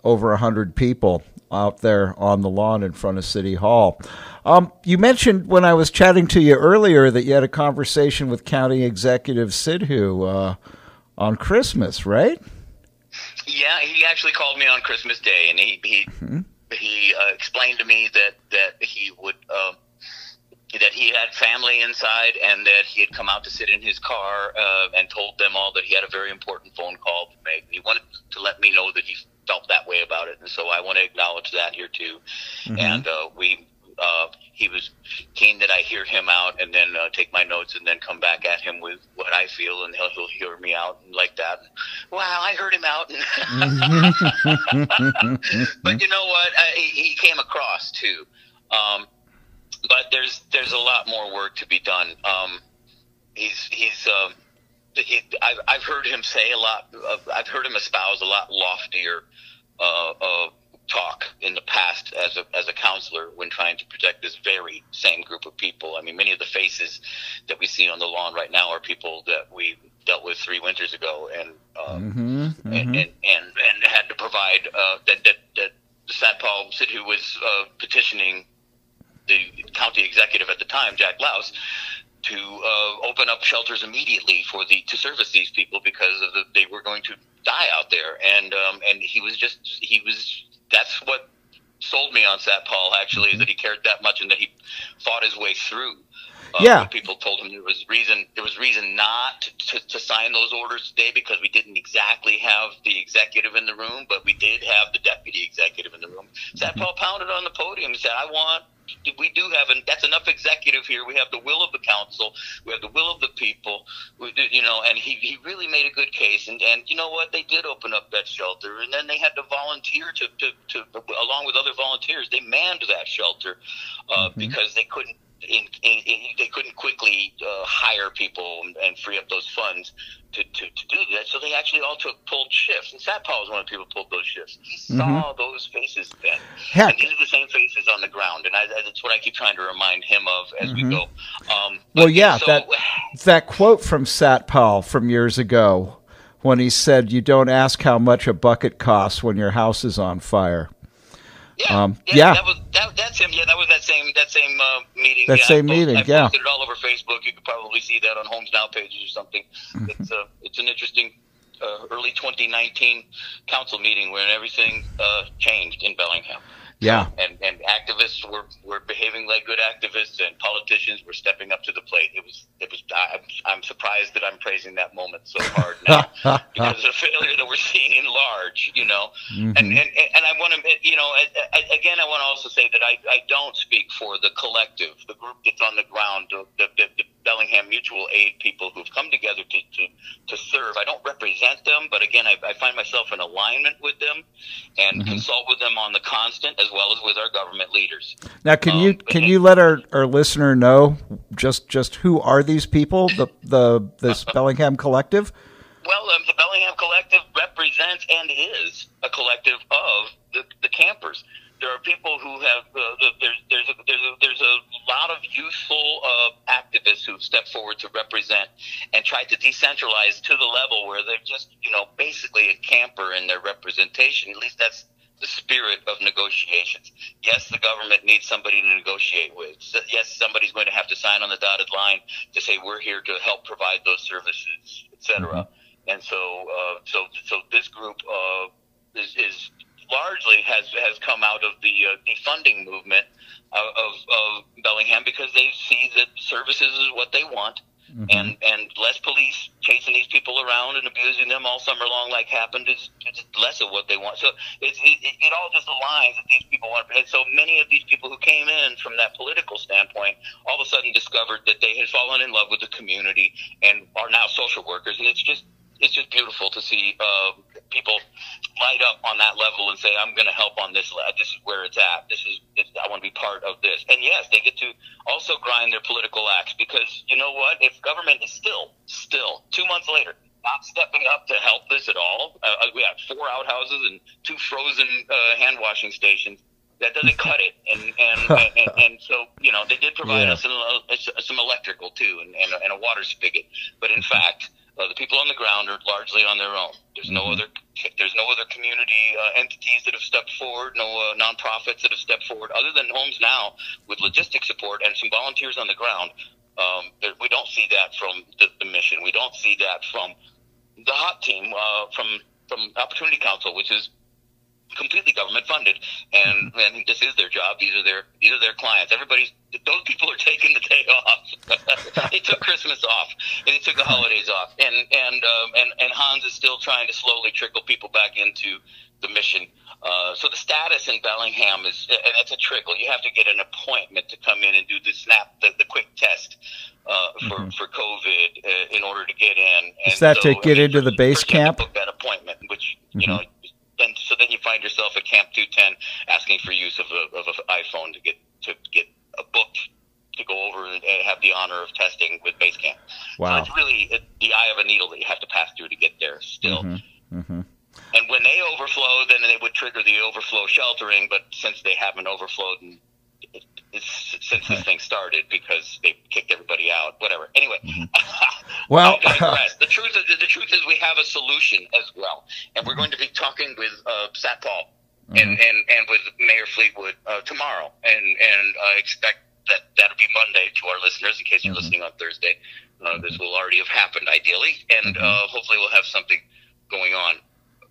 over 100 people out there on the lawn in front of City Hall. Um, you mentioned when I was chatting to you earlier that you had a conversation with County Executive Sidhu uh, on Christmas, right? Yeah, he actually called me on Christmas Day, and he he he uh, explained to me that that he would uh, that he had family inside, and that he had come out to sit in his car uh, and told them all that he had a very important phone call to make. He wanted to let me know that he felt that way about it, and so I want to acknowledge that here too. And uh, we. Uh, he was keen that I hear him out and then uh, take my notes and then come back at him with what I feel and he'll, he'll hear me out and like that. Wow, I heard him out. but you know what? I, he came across too. Um, but there's there's a lot more work to be done. Um, he's he's um, he, I've I've heard him say a lot. Uh, I've heard him espouse a lot loftier uh, uh, talk in the past as a as a counselor when trying to protect this very same group of people. I mean, many of the faces that we see on the lawn right now are people that we dealt with three winters ago, and um, Mm-hmm. and, and and and had to provide uh, that that that Satpal Sidhu, who was uh, petitioning the county executive at the time, Jack Louws, to uh, open up shelters immediately for the to service these people because of the, they were going to die out there, and um, and he was just he was that's what sold me on Satpal actually is that he cared that much and that he fought his way through. Uh, Yeah. people told him there was reason there was reason not to, to sign those orders today because we didn't exactly have the executive in the room, but we did have the deputy executive in the room. Satpal pounded on the podium and said, "I want." We do have, and that's enough executive here. We have the will of the council. We have the will of the people. We, do- you know, and he, he really made a good case. And, and you know what? They did open up that shelter, and then they had to volunteer to, to, to along with other volunteers. They manned that shelter uh, because they couldn't in, in, in, they couldn't quickly uh, hire people and, free up those funds to, to, to do that. So they actually all took pulled shifts. And Satpal was one of the people who pulled those shifts. He saw mm-hmm. those faces then. Heck. And these are the same faces on the ground. And I, that's what I keep trying to remind him of as mm-hmm. we go. Um, well, yeah, so, that, that quote from Satpal from years ago when he said, You don't ask how much a bucket costs when your house is on fire. Yeah, um, yeah, yeah. That was that, that's him. Yeah, that was that same that same uh, meeting. That yeah, same I meeting. I yeah, posted it all over Facebook. You could probably see that on Homes Now pages or something. Mm-hmm. It's uh, it's an interesting uh, early 2019 council meeting where everything uh, changed in Bellingham. Yeah. And and activists were, were behaving like good activists, and politicians were stepping up to the plate. It was. I'm, I'm surprised that I'm praising that moment so hard now because of the failure that we're seeing in large. You know, mm-hmm. and, and and I want to you know again I want to also say that I I don't speak for the collective, the group that's on the ground, the the, the Bellingham Mutual Aid people who've come together to to, to serve. I don't represent them, but again I, I find myself in alignment with them and mm-hmm. consult with them on the constant as well as with our government leaders. Now, can um, you can you let our, our listener know just just who are these people? The the this Bellingham Collective. Well, um, the Bellingham Collective represents and is a collective of the, the campers. There are people who have uh, there's there's a, there's a, there's a lot of youthful uh, activists who step forward to represent and try to decentralize to the level where they're just you know basically a camper in their representation. At least that's the spirit of negotiations. Yes, the government needs somebody to negotiate with. Yes, somebody's going to have to sign on the dotted line to say we're here to help provide those services, etc. Mm-hmm. And so, uh, so, so this group uh, is, is largely has has come out of the uh, defunding movement of, of, of Bellingham because they see that services is what they want Mm-hmm. And and less police chasing these people around and abusing them all summer long, like happened, is, is less of what they want. So it, it, it all just aligns that these people want. And so many of these people who came in from that political standpoint all of a sudden discovered that they had fallen in love with the community and are now social workers. And it's just it's just beautiful to see uh, people light up on that level and say, "I'm going to help on this. This is where it's at. This is I want to be part of this." And yes, they get to also grind their political axe because you know what? If government is still, still two months later, not stepping up to help this at all, uh, we have four outhouses and two frozen uh, hand washing stations. That doesn't cut it, and and, and and so you know they did provide yeah. us some, some electrical too, and, and, and a water spigot. But in fact, uh, the people on the ground are largely on their own. There's no mm-hmm. other there's no other community uh, entities that have stepped forward, no uh, nonprofits that have stepped forward, other than Homes Now with logistic support and some volunteers on the ground. Um, we don't see that from the, the, mission. We don't see that from the hot team uh, from from Opportunity Council, which is completely government funded, and I think this is their job. These are their these are their clients. Everybody's those people are taking the day off. they took Christmas off and they took the holidays off, and and um, and and Hans is still trying to slowly trickle people back into the mission. Uh, so the status in Bellingham is, and it's a trickle. You have to get an appointment to come in and do the snap, the, the quick test uh, for mm-hmm. for COVID uh, in order to get in. And is that so, to get I mean, into the base camp? Book that appointment, which you mm-hmm. know then so then you find yourself at Camp 210 asking for use of a, of an iPhone to get to get a book to go over and have the honor of testing with Basecamp. Wow. So it's really the eye of a needle that you have to pass through to get there still. Mm-hmm. Mm-hmm. And when they overflow, then they would trigger the overflow sheltering. But since they haven't overflowed in since this thing started because they kicked everybody out. Whatever. Anyway, mm-hmm. well, the truth is the truth is we have a solution as well, and we're going to be talking with uh, Satpal mm-hmm. and, and and with Mayor Fleetwood uh, tomorrow, and and I expect that that'll be Monday to our listeners in case you're mm-hmm. listening on Thursday. Uh, this will already have happened ideally, and mm-hmm. uh, hopefully we'll have something going on.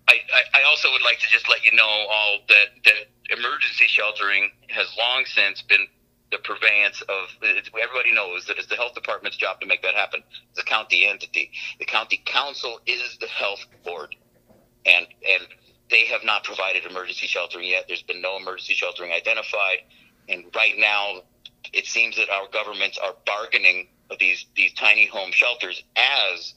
I, I, I also would like to just let you know all that that emergency sheltering has long since been the purveyance of everybody knows that it's the health department's job to make that happen. It's a county entity. The county council is the health board, and and they have not provided emergency sheltering yet. There's been no emergency sheltering identified, and right now it seems that our governments are bargaining these these tiny home shelters as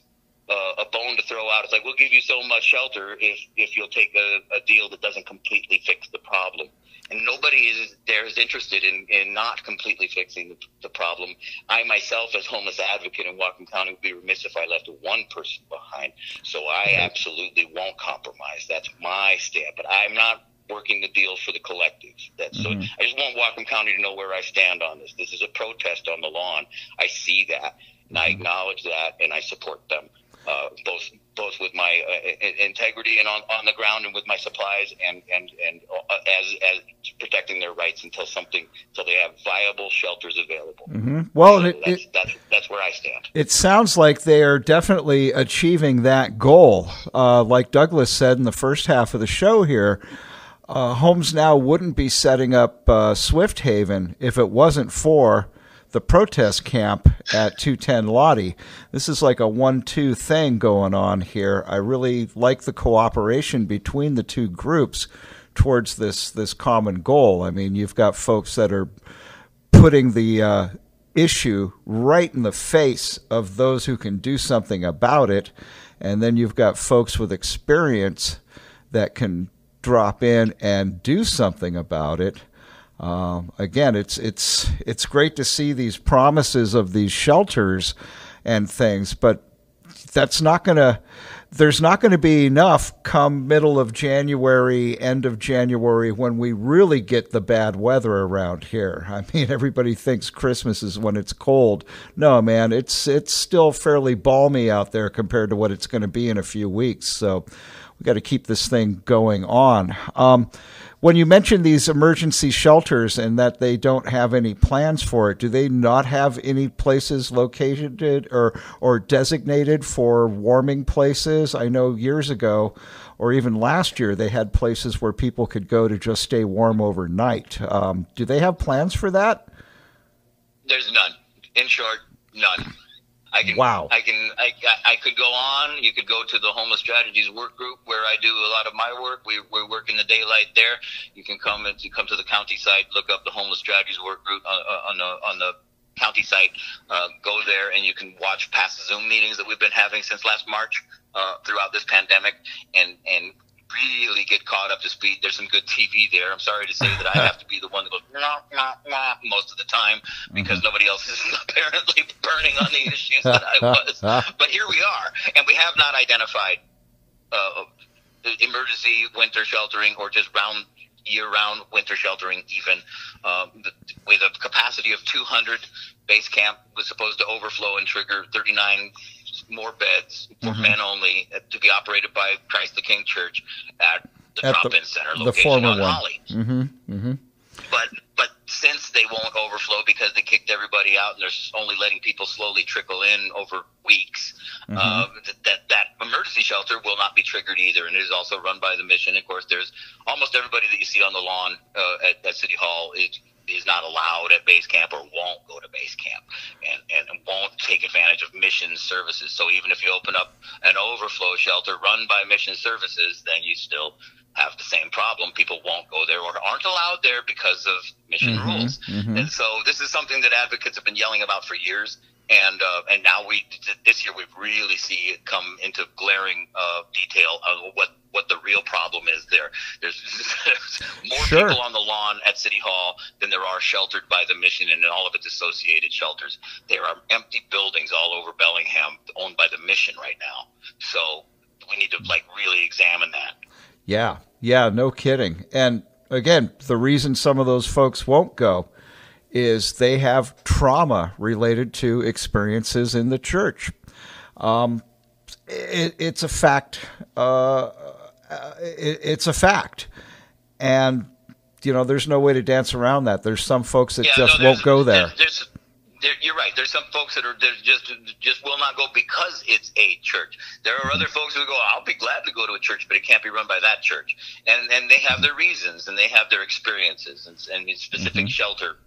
uh, a bone to throw out. It's like we'll give you so much shelter if if you'll take a, a deal that doesn't completely fix the problem. And nobody is there is interested in, in not completely fixing the, the problem. I myself, as homeless advocate in Whatcom County, would be remiss if I left one person behind. So I absolutely won't compromise. That's my stand. But I'm not working the deal for the collectives. That's mm-hmm. so. I just want Whatcom County to know where I stand on this. This is a protest on the lawn. I see that, and I mm-hmm. acknowledge that, and I support them. Uh, both both with my uh, integrity and on, on the ground and with my supplies and and and uh, as as protecting their rights until something until they have viable shelters available. Mm-hmm. Well, so it, that's, it, that's, that's where I stand. It sounds like they are definitely achieving that goal. Uh, like Douglas said in the first half of the show here. Uh, Homes Now wouldn't be setting up uh, Swift Haven if it wasn't for the protest camp at 210 Lottie. This is like a one-two thing going on here. I really like the cooperation between the two groups towards this this common goal. I mean, you've got folks that are putting the uh, issue right in the face of those who can do something about it, and then you've got folks with experience that can drop in and do something about it. Um, again, it's it's it's great to see these promises of these shelters and things, but that's not going to. There's not going to be enough come middle of January, end of January, when we really get the bad weather around here. I mean, everybody thinks Christmas is when it's cold. No, man, it's it's still fairly balmy out there compared to what it's going to be in a few weeks. So we got to keep this thing going on. Um, when you mention these emergency shelters and that they don't have any plans for it, do they not have any places located or or designated for warming places? I know years ago, or even last year, they had places where people could go to just stay warm overnight. Um, do they have plans for that? There's none. In short, none. I can, wow. I can, I, I could go on. You could go to the homeless strategies work group where I do a lot of my work. We, we work in the daylight there. you can come and come to the county site, look up the homeless strategies work group on, on the, on the county site, uh, go there and you can watch past Zoom meetings that we've been having since last March, uh, throughout this pandemic and, and really get caught up to speed. There's some good TV there. I'm sorry to say that I have to be the one that goes nah, nah, nah, most of the time because mm-hmm. nobody else is apparently burning on the issues that I was. but here we are, and we have not identified uh, emergency winter sheltering or just round year-round winter sheltering. Even um, with a capacity of 200, base camp was supposed to overflow and trigger 39 more beds for mm-hmm. men only uh, to be operated by Christ the King Church at the at drop-in the, center the location former on one. Holly. Mm-hmm. Mm-hmm. But but since they won't overflow because they kicked everybody out and they're only letting people slowly trickle in over weeks, mm-hmm. uh, that that emergency shelter will not be triggered either, and it is also run by the mission. Of course, there's almost everybody that you see on the lawn uh, at, at City Hall is is not allowed at base camp or won't go to base camp and, and won't take advantage of mission services. So even if you open up an overflow shelter run by mission services, then you still have the same problem. People won't go there or aren't allowed there because of mission mm-hmm, rules. Mm-hmm. And so this is something that advocates have been yelling about for years and uh, and now we this year we really see it come into glaring uh, detail of what what the real problem is there. There's, more sure. people on the lawn at City Hall than there are sheltered by the mission and all of its associated shelters. There are empty buildings all over Bellingham owned by the mission right now. So we need to like really examine that. Yeah, yeah, no kidding. And again, the reason some of those folks won't go is they have trauma related to experiences in the church. Um, it, it's a fact. Uh, it, it's a fact, and you know, there's no way to dance around that. There's some folks that yeah, just no, won't go there. There's, there, you're right. There's some folks that are just just will not go because it's a church. There are other folks who go, "I'll be glad to go to a church, but it can't be run by that church." And and they have their reasons and they have their experiences and, and specific mm-hmm. shelter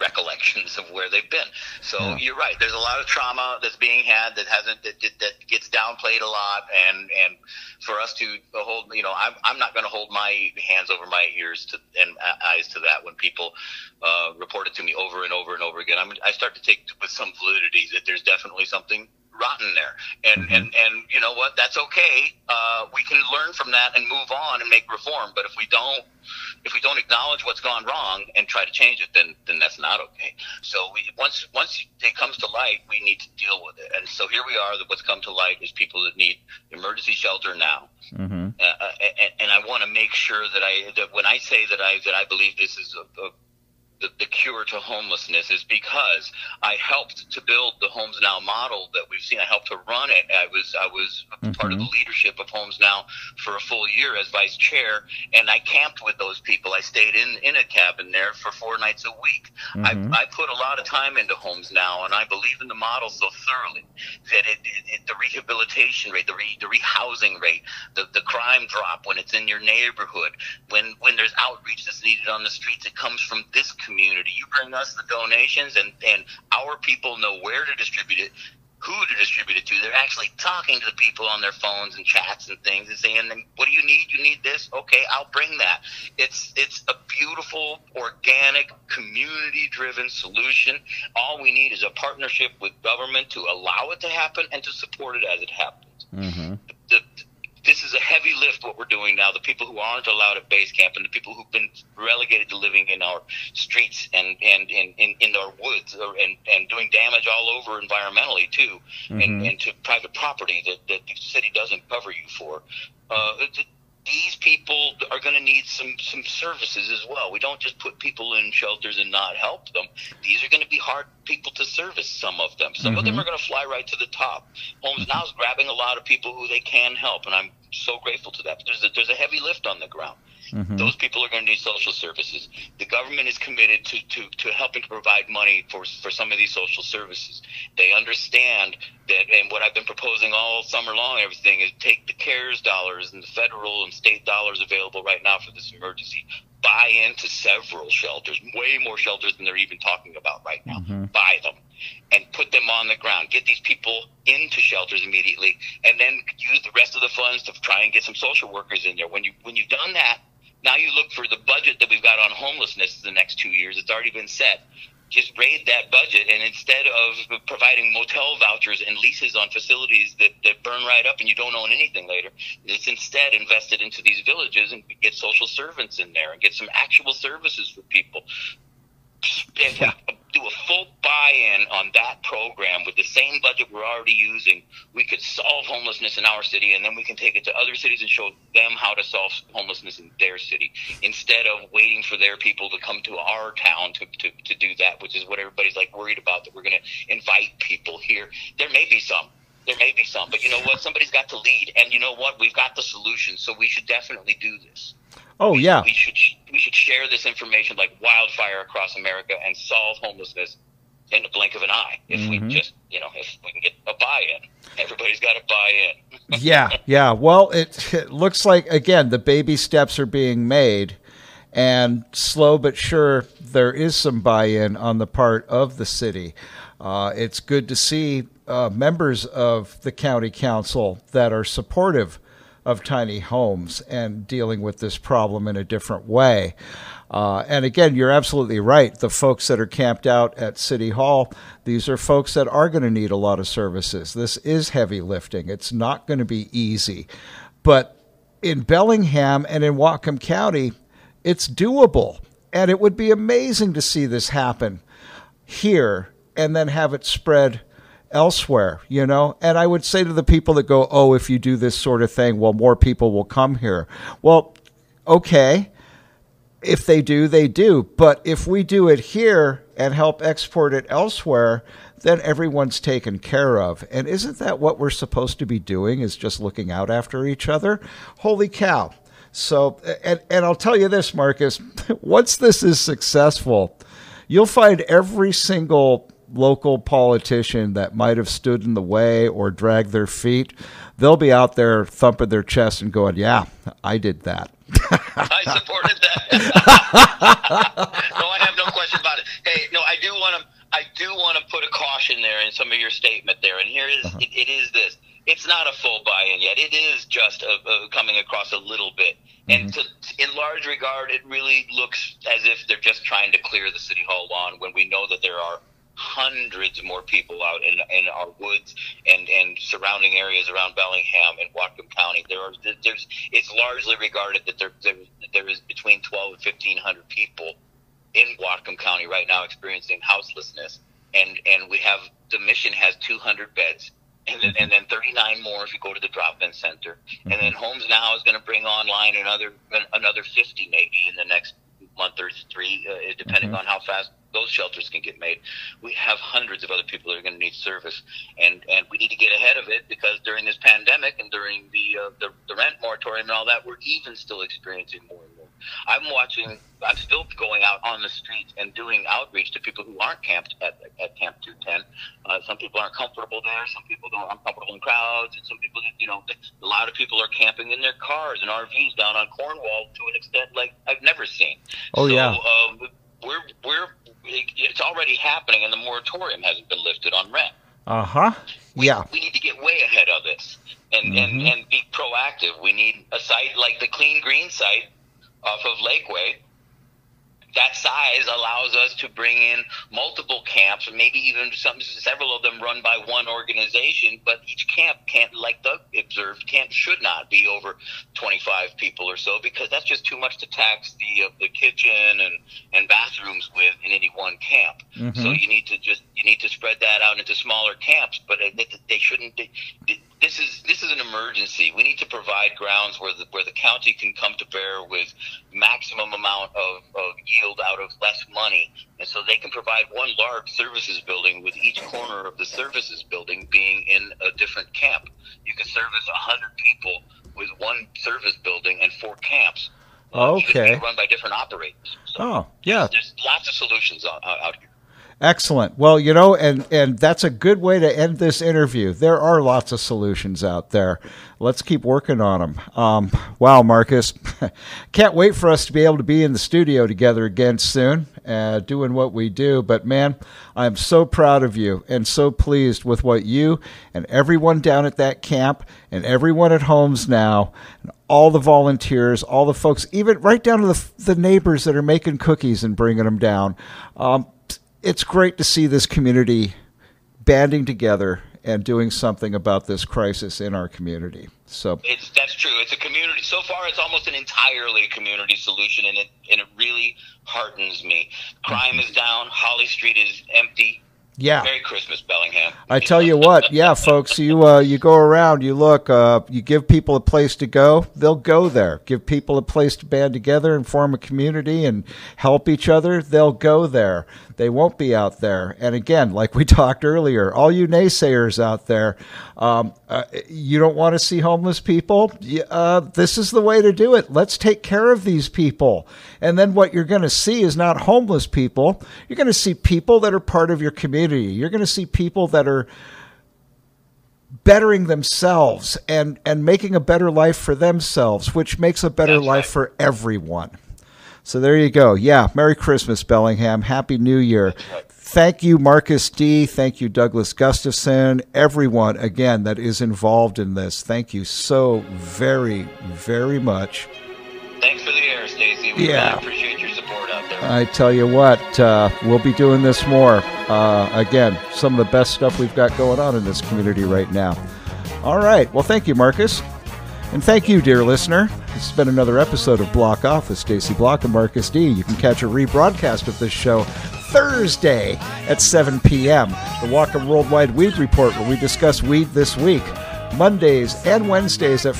recollections of where they've been. So yeah. you're right. There's a lot of trauma that's being had that hasn't that, that gets downplayed a lot, and and for us to hold, you know, I'm I'm not going to hold my hands over my ears to and eyes to that when people uh, report it to me over and over and over again. I'm, I start to take with some validity that there's definitely something rotten there, and mm-hmm. and and you know what? That's okay. Uh, we can learn from that and move on and make reform. But if we don't, if we don't acknowledge what's gone wrong and try to change it, then then that's not okay. So we once once it comes to light, we need to deal with it. And so here we are. That what's come to light is people that need emergency shelter now. Mm-hmm. Uh, uh and, and, I want to make sure that I that when I say that I that I believe this is a, a the, the cure to homelessness is because I helped to build the Homes Now model that we've seen. I helped to run it. I was I was mm-hmm. part of the leadership of Homes Now for a full year as vice chair, and I camped with those people. I stayed in in a cabin there for four nights a week. Mm-hmm. I, I put a lot of time into Homes Now, and I believe in the model so thoroughly that it, it, it the rehabilitation rate, the re, the rehousing rate, the the crime drop when it's in your neighborhood, when when there's outreach that's needed on the streets, it comes from this community community. You bring us the donations, and and our people know where to distribute it, who to distribute it to. They're actually talking to the people on their phones and chats and things, and saying, "What do you need? You need this? Okay, I'll bring that." It's it's a beautiful, organic, community-driven solution. All we need is a partnership with government to allow it to happen and to support it as it happens. Mm-hmm. This is a heavy lift what we're doing now. The people who aren't allowed at base camp and the people who've been relegated to living in our streets and and in, in, in our woods or, and, and doing damage all over environmentally too mm-hmm. and, and to private property that, that the city doesn't cover you for. Uh, these people are going to need some some services as well. We don't just put people in shelters and not help them. These are going to be hard people to service. Some of them. Some mm-hmm. of them mm-hmm. are going to fly right to the top. Homes now is grabbing a lot of people who they can help, and I'm so grateful to that. But there's a, there's a heavy lift on the ground. Mm-hmm. Those people are going to need social services. The government is committed to, to, to helping to provide money for, for some of these social services. They understand that, and what I've been proposing all summer long, everything is take the CARES dollars and the federal and state dollars available right now for this emergency, buy into several shelters, way more shelters than they're even talking about right now. Mm-hmm. Buy them and put them on the ground. Get these people into shelters immediately, and then use the rest of the funds to try and get some social workers in there. When you when you've done that, now you look for the budget that we've got on homelessness the next two years. It's already been set. Just raid that budget, and instead of providing motel vouchers and leases on facilities that, that burn right up and you don't own anything later, it's instead invested into these villages and get social servants in there and get some actual services for people. Yeah do a full buy-in on that program with the same budget we're already using, we could solve homelessness in our city, and then we can take it to other cities and show them how to solve homelessness in their city instead of waiting for their people to come to our town to, to, to do that, which is what everybody's like worried about that we're going to invite people here. There may be some. There may be some, but you know what? Somebody's got to lead, and you know what? We've got the solution, so we should definitely do this. Oh we, yeah. We should we should share this information like wildfire across America and solve homelessness in the blink of an eye. If mm-hmm. we just you know if we can get a buy-in, everybody's got to buy in. yeah, yeah. Well, it, it looks like again the baby steps are being made. And slow but sure, there is some buy in on the part of the city. Uh, it's good to see uh, members of the county council that are supportive of tiny homes and dealing with this problem in a different way. Uh, and again, you're absolutely right. The folks that are camped out at City Hall, these are folks that are going to need a lot of services. This is heavy lifting. It's not going to be easy. But in Bellingham and in Whatcom County, it's doable. And it would be amazing to see this happen here and then have it spread elsewhere, you know? And I would say to the people that go, oh, if you do this sort of thing, well, more people will come here. Well, okay. If they do, they do. But if we do it here and help export it elsewhere, then everyone's taken care of. And isn't that what we're supposed to be doing is just looking out after each other? Holy cow. So, and, and I'll tell you this, Markis, once this is successful, you'll find every single local politician that might have stood in the way or dragged their feet, they'll be out there thumping their chest and going, "Yeah, I did that." I supported that. no, I have no question about it. Hey, no, I do want to. I do want to put a caution there in some of your statement there, and here is, uh-huh. it, it is this. It's not a full buy-in yet. It is just a, a coming across a little bit, mm-hmm. and to, in large regard, it really looks as if they're just trying to clear the city hall lawn when we know that there are hundreds more people out in in our woods and and surrounding areas around Bellingham and Whatcom County. There are there's it's largely regarded that there there, there is between 12 and 1500 people in Whatcom County right now experiencing houselessness, and and we have the mission has 200 beds. And then, and then 39 more if you go to the drop-in center, and mm-hmm. then Homes Now is going to bring online another another 50 maybe in the next month or three, uh, depending mm-hmm. on how fast those shelters can get made. We have hundreds of other people that are going to need service, and and we need to get ahead of it because during this pandemic and during the uh, the, the rent moratorium and all that, we're even still experiencing more I'm watching. I'm still going out on the streets and doing outreach to people who aren't camped at, at Camp 210. Uh, some people aren't comfortable there. Some people don't aren't comfortable in crowds, and some people, you know, a lot of people are camping in their cars and RVs down on Cornwall to an extent like I've never seen. Oh so, yeah. Um, we're we're it's already happening, and the moratorium hasn't been lifted on rent. Uh huh. Yeah. We need to get way ahead of this and, mm-hmm. and, and be proactive. We need a site like the Clean Green site off of Lakeway. That size allows us to bring in multiple camps, and maybe even some, several of them run by one organization. But each camp can't, like Doug observed, can't should not be over 25 people or so because that's just too much to tax the uh, the kitchen and and bathrooms with in any one camp. Mm-hmm. So you need to just you need to spread that out into smaller camps, but they, they shouldn't. They, this is this is an emergency. We need to provide grounds where the where the county can come to bear with maximum amount of, of yield out of less money, and so they can provide one large services building with each corner of the services building being in a different camp. You can service a hundred people with one service building and four camps. Uh, okay. Run by different operators. So oh, yeah. There's, there's lots of solutions out, out here. Excellent. Well, you know, and and that's a good way to end this interview. There are lots of solutions out there. Let's keep working on them. Um, wow, Markis, can't wait for us to be able to be in the studio together again soon, uh, doing what we do. But man, I'm so proud of you and so pleased with what you and everyone down at that camp and everyone at homes now and all the volunteers, all the folks, even right down to the, the neighbors that are making cookies and bringing them down. Um, it's great to see this community banding together and doing something about this crisis in our community. So it's that's true. It's a community. So far, it's almost an entirely community solution, and it and it really heartens me. Crime is down. Holly Street is empty. Yeah. Merry Christmas, Bellingham. I tell you what, yeah, folks, you uh, you go around, you look, uh, you give people a place to go, they'll go there. Give people a place to band together and form a community and help each other, they'll go there. They won't be out there. And again, like we talked earlier, all you naysayers out there, um, uh, you don't want to see homeless people. Uh, this is the way to do it. Let's take care of these people. And then what you're going to see is not homeless people. You're going to see people that are part of your community. You're going to see people that are bettering themselves and and making a better life for themselves, which makes a better That's life right. for everyone. So there you go. Yeah, Merry Christmas, Bellingham. Happy New Year. Thank you, Markis Dee Thank you, Douglas Gustafson. Everyone, again, that is involved in this. Thank you so very, very much. Thanks for the air, Stacy. We yeah. really appreciate your support out there. I tell you what, uh, we'll be doing this more. Uh, again, some of the best stuff we've got going on in this community right now. All right. Well, thank you, Markis. And thank you, dear listener. This has been another episode of Bloch Off with Stacy Bloch and Markis Dee You can catch a rebroadcast of this show Thursday at 7 p.m. The Whatcom Worldwide Weed Report, where we discuss weed this week. Mondays and Wednesdays at